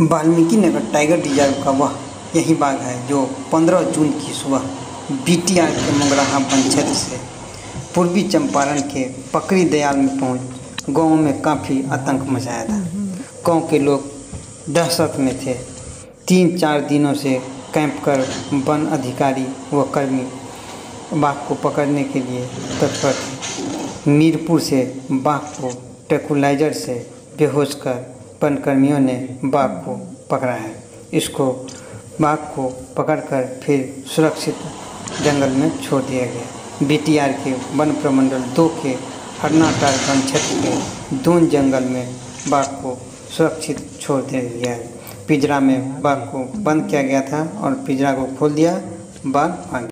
Valmiki Nagar tiger reserve का वह यही बाघ है जो 15 जून की सुबह बीटीआर के मोगराहा वन क्षेत्र से पूर्वी चंपारण के पकड़ी दयाल में पहुँच गाँव में काफ़ी आतंक मचाया था। गाँव के लोग दहशत में थे। तीन चार दिनों से कैंप कर वन अधिकारी व कर्मी बाघ को पकड़ने के लिए तत्पर थे। मीरपुर से बाघ को टेकुलाइजर से बेहोश कर वनकर्मियों ने बाघ को पकड़ा है। इसको बाघ को पकड़कर फिर सुरक्षित जंगल में छोड़ दिया गया। बीटीआर के वन प्रमंडल दो के हरनाटार वन क्षेत्र के दून जंगल में बाघ को सुरक्षित छोड़ दिया गया। है पिंजरा में बाघ को बंद किया गया था और पिंजरा को खोल दिया, बाघ भाग